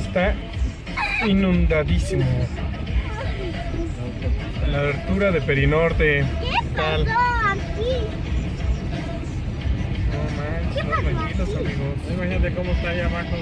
Está inundadísimo. La abertura de Perinorte. ¿Qué Tal. pasó aquí? No manches, no, tranquilos amigos. Imagínate cómo está allá abajo.